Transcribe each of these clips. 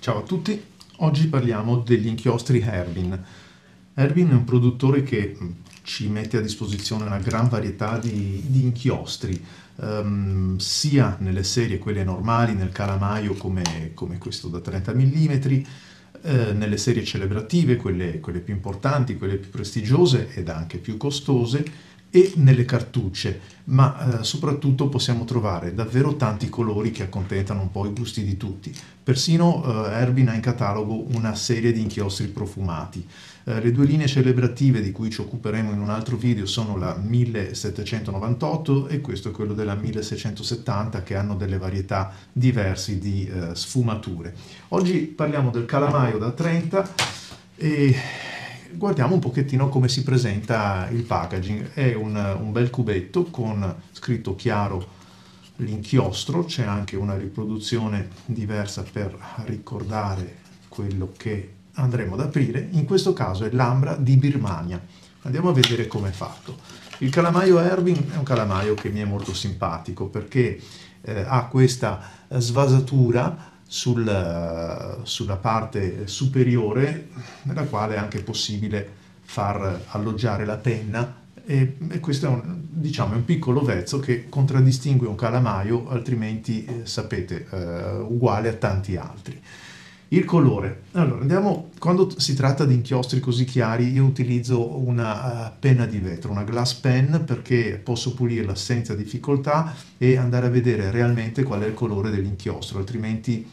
Ciao a tutti, oggi parliamo degli inchiostri Herbin. Herbin è un produttore che mm, ci mette a disposizione una gran varietà di, di inchiostri, um, sia nelle serie quelle normali, nel calamaio come, come questo da 30 mm, eh, nelle serie celebrative, quelle, quelle più importanti, quelle più prestigiose ed anche più costose, e nelle cartucce, ma eh, soprattutto possiamo trovare davvero tanti colori che accontentano un po' i gusti di tutti. Persino eh, Erbin ha in catalogo una serie di inchiostri profumati. Eh, le due linee celebrative di cui ci occuperemo in un altro video sono la 1798 e questo è quello della 1670 che hanno delle varietà diverse di eh, sfumature. Oggi parliamo del calamaio da 30 e guardiamo un pochettino come si presenta il packaging. È un, un bel cubetto con scritto chiaro l'inchiostro, c'è anche una riproduzione diversa per ricordare quello che andremo ad aprire. In questo caso è l'ambra di Birmania. Andiamo a vedere come è fatto. Il calamaio Erwin è un calamaio che mi è molto simpatico perché eh, ha questa svasatura sul, sulla parte superiore nella quale è anche possibile far alloggiare la penna e, e questo è un, diciamo, un, piccolo vezzo che contraddistingue un calamaio altrimenti eh, sapete eh, uguale a tanti altri. Il colore. Allora, andiamo, quando si tratta di inchiostri così chiari, io utilizzo una uh, penna di vetro, una glass pen, perché posso pulirla senza difficoltà e andare a vedere realmente qual è il colore dell'inchiostro, altrimenti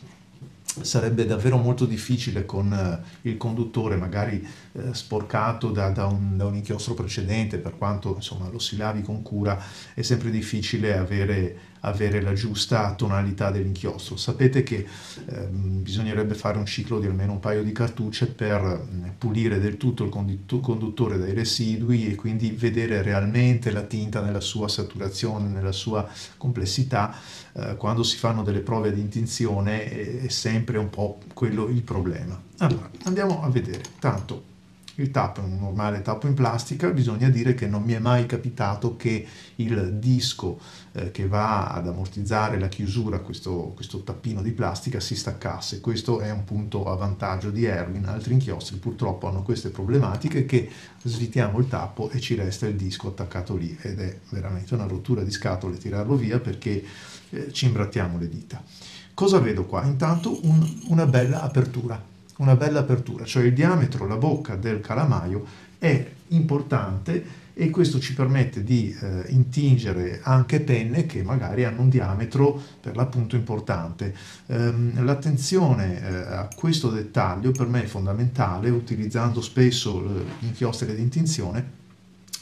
sarebbe davvero molto difficile con eh, il conduttore magari eh, sporcato da, da, un, da, un, inchiostro precedente, per quanto insomma, lo si lavi con cura, è sempre difficile avere, avere la giusta tonalità dell'inchiostro. Sapete che eh, bisognerebbe fare un ciclo di almeno un paio di cartucce per eh, pulire del tutto il conduttore dai residui e quindi vedere realmente la tinta nella sua saturazione, nella sua complessità. Eh, quando si fanno delle prove di intinzione è, è sempre un po' quello il problema. Allora, andiamo a vedere. Tanto il tappo è un normale tappo in plastica, bisogna dire che non mi è mai capitato che il disco eh, che va ad ammortizzare la chiusura, questo, questo, tappino di plastica, si staccasse. Questo è un punto a vantaggio di Erwin, altri inchiostri purtroppo hanno queste problematiche che svitiamo il tappo e ci resta il disco attaccato lì ed è veramente una rottura di scatole tirarlo via perché eh, ci imbrattiamo le dita. Cosa vedo qua? Intanto un, una bella apertura una bella apertura, cioè il diametro, la bocca del calamaio è importante e questo ci permette di eh, intingere anche penne che magari hanno un diametro per l'appunto importante. Ehm, l'attenzione eh, a questo dettaglio per me è fondamentale, utilizzando spesso eh, inchiostri di intinzione,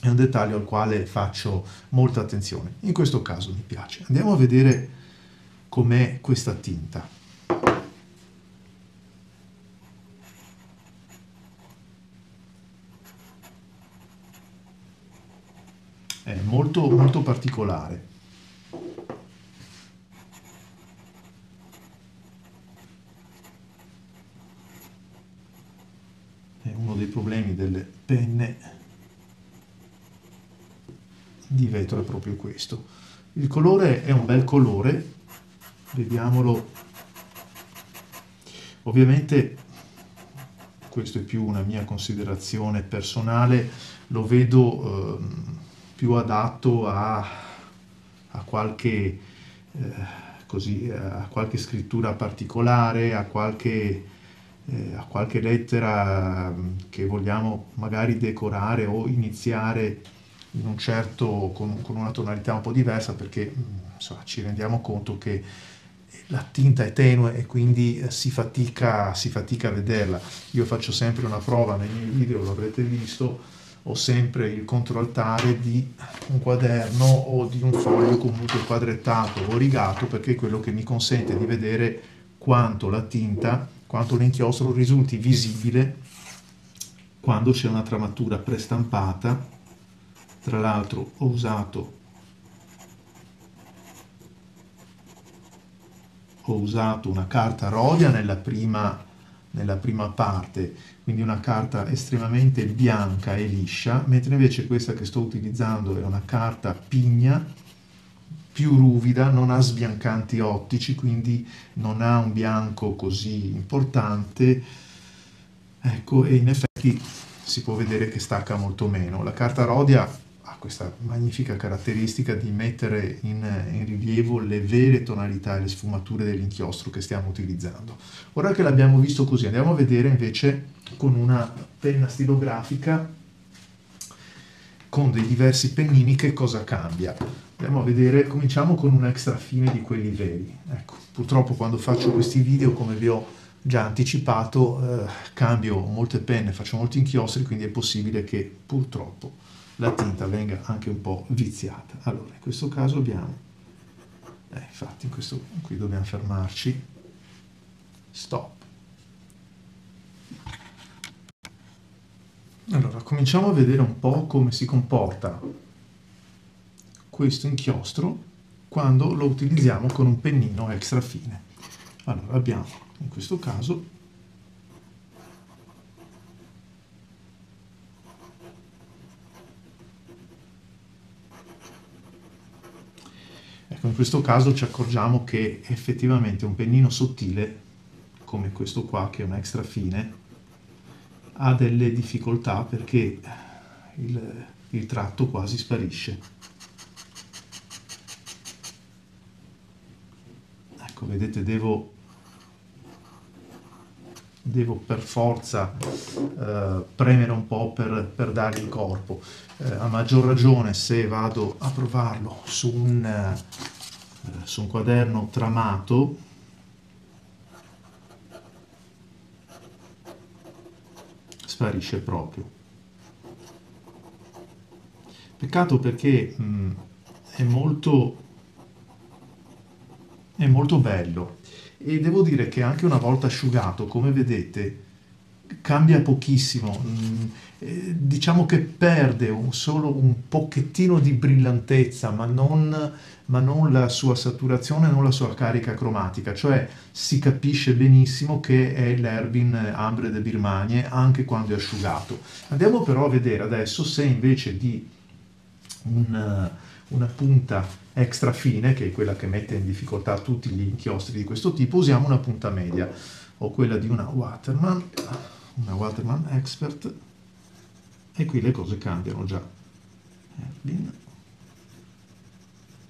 è un dettaglio al quale faccio molta attenzione. In questo caso mi piace. Andiamo a vedere com'è questa tinta. Molto, molto particolare. È uno dei problemi delle penne di vetro è proprio questo. Il colore è un bel colore, vediamolo. Ovviamente questo è più una mia considerazione personale, lo vedo eh, più adatto a, a, qualche, eh, così, a qualche scrittura particolare, a qualche, eh, a qualche lettera mm, che vogliamo magari decorare o iniziare in un certo, con, con una tonalità un po' diversa perché mm, insomma, ci rendiamo conto che la tinta è tenue e quindi eh, si fatica, si fatica a vederla. Io faccio sempre una prova nei miei video, lo avrete visto, ho sempre il controaltare di un quaderno o di un foglio comunque quadrettato o rigato perché è quello che mi consente di vedere quanto la tinta, quanto l'inchiostro risulti visibile quando c'è una tramatura prestampata. Tra l'altro ho usato ho usato una carta rodia nella prima nella prima parte, quindi una carta estremamente bianca e liscia, mentre invece questa che sto utilizzando è una carta pigna, più ruvida, non ha sbiancanti ottici, quindi non ha un bianco così importante, ecco, e in effetti si può vedere che stacca molto meno. La carta Rodia questa magnifica caratteristica di mettere in, in rilievo le vere tonalità e le sfumature dell'inchiostro che stiamo utilizzando. Ora che l'abbiamo visto così, andiamo a vedere invece con una penna stilografica con dei diversi pennini che cosa cambia. Andiamo a vedere, cominciamo con un extra fine di quelli veri. Ecco, purtroppo quando faccio questi video, come vi ho già anticipato, eh, cambio molte penne, faccio molti inchiostri, quindi è possibile che purtroppo la tinta venga anche un po' viziata. Allora, in questo caso abbiamo, eh, infatti in questo, qui dobbiamo fermarci, stop. Allora, cominciamo a vedere un po' come si comporta questo inchiostro quando lo utilizziamo con un pennino extra fine. Allora, abbiamo in questo caso in questo caso ci accorgiamo che effettivamente un pennino sottile, come questo qua che è un extra fine, ha delle difficoltà perché il, il tratto quasi sparisce. Ecco, vedete, devo, devo per forza eh, premere un po' per, per dargli corpo. Eh, a maggior ragione se vado a provarlo su un, su un quaderno tramato, sparisce proprio. Peccato perché mh, è, molto, è molto bello e devo dire che anche una volta asciugato, come vedete, cambia pochissimo. Mm, eh, diciamo che perde un, solo un pochettino di brillantezza, ma non ma non la sua saturazione, non la sua carica cromatica, cioè si capisce benissimo che è l'Erbin Ambre de Birmanie anche quando è asciugato. Andiamo però a vedere adesso se invece di un, una punta extra fine, che è quella che mette in difficoltà tutti gli inchiostri di questo tipo, usiamo una punta media, o quella di una Waterman, una Waterman Expert, e qui le cose cambiano già. Erbin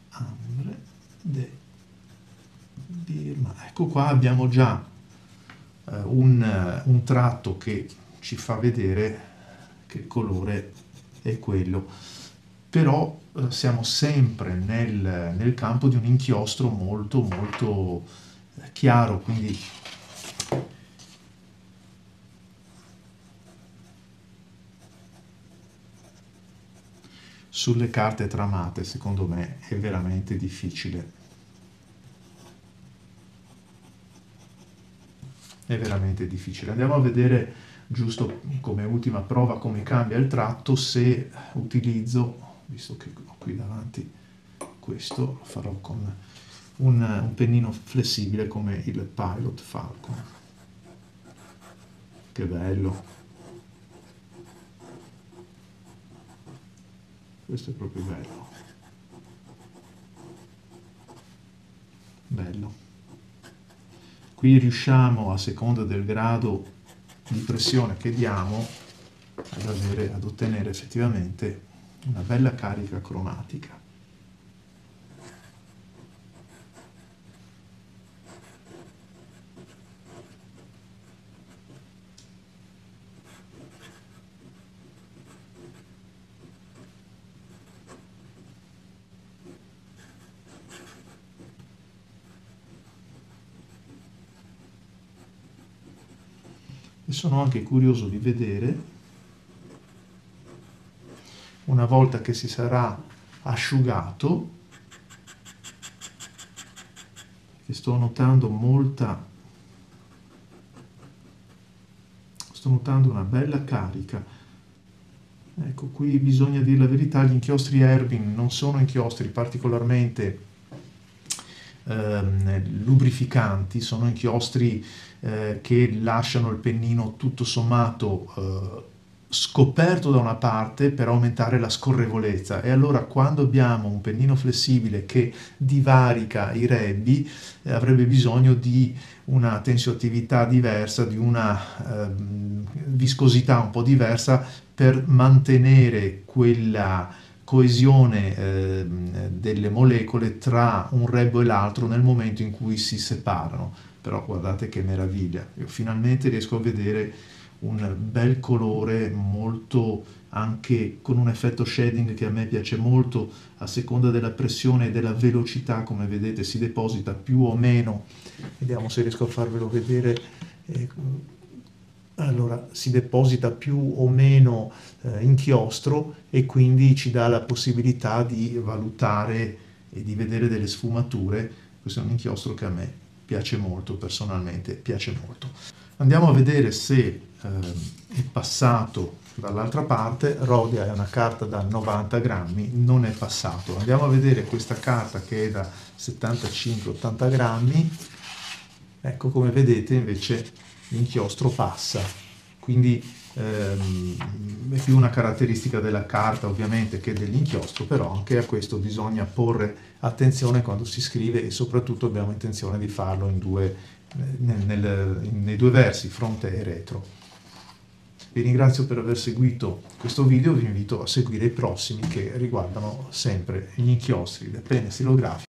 Ambre de Birma. Ecco qua abbiamo già eh, un, un tratto che ci fa vedere che colore è quello. Però eh, siamo sempre nel, nel, campo di un inchiostro molto molto eh, chiaro, quindi sulle carte tramate, secondo me, è veramente difficile. È veramente difficile. Andiamo a vedere, giusto come ultima prova, come cambia il tratto se utilizzo, visto che ho qui davanti questo, lo farò con un, un pennino flessibile come il Pilot Falcon. Che bello! Questo è proprio bello. Bello. Qui riusciamo a seconda del grado di pressione che diamo ad, avere, ad ottenere effettivamente una bella carica cromatica e sono anche curioso di vedere una volta che si sarà asciugato che sto notando molta sto notando una bella carica. Ecco qui bisogna dire la verità gli inchiostri Erbin non sono inchiostri particolarmente ehm, lubrificanti sono inchiostri eh, che lasciano il pennino tutto sommato eh, scoperto da una parte per aumentare la scorrevolezza. E allora quando abbiamo un pennino flessibile che divarica i rebbi eh, avrebbe bisogno di una tensioattività diversa, di una eh, viscosità un po' diversa per mantenere quella coesione eh, delle molecole tra un rebbo e l'altro nel momento in cui si separano. Però guardate che meraviglia, io finalmente riesco a vedere un bel colore molto anche con un effetto shading che a me piace molto a seconda della pressione e della velocità come vedete si deposita più o meno vediamo se riesco a farvelo vedere eh, allora si deposita più o meno eh, inchiostro e quindi ci dà la possibilità di valutare e di vedere delle sfumature questo è un inchiostro che a me piace molto personalmente piace molto andiamo a vedere se eh, è passato dall'altra parte, Rodia è una carta da 90 grammi, non è passato. Andiamo a vedere questa carta che è da 75-80 grammi, ecco come vedete invece l'inchiostro passa, quindi ehm, è più una caratteristica della carta ovviamente che dell'inchiostro, però anche a questo bisogna porre attenzione quando si scrive e soprattutto abbiamo intenzione di farlo due, nel, nel, nei due versi, fronte e retro. Vi ringrazio per aver seguito questo video, vi invito a seguire i prossimi che riguardano sempre gli inchiostri, le penne stilografiche